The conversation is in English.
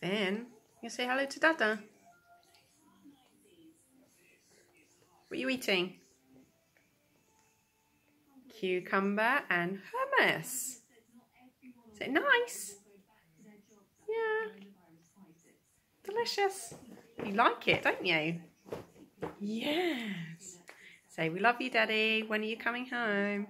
Then you say hello to Dada. What are you eating? Cucumber and hummus. Is it nice? Yeah. Delicious. You like it, don't you? Yes. Say, we love you, Daddy. When are you coming home?